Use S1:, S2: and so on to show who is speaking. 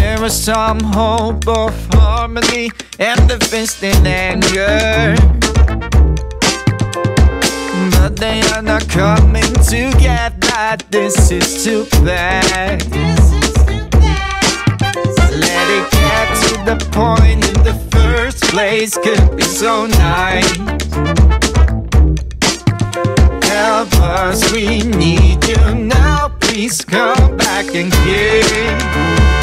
S1: There was some hope of harmony and the fist in anger. But they are not coming together. This is too bad. This is too bad. Let it get to the point in the first place. Could be so nice help us, we need you now. Please come back and give.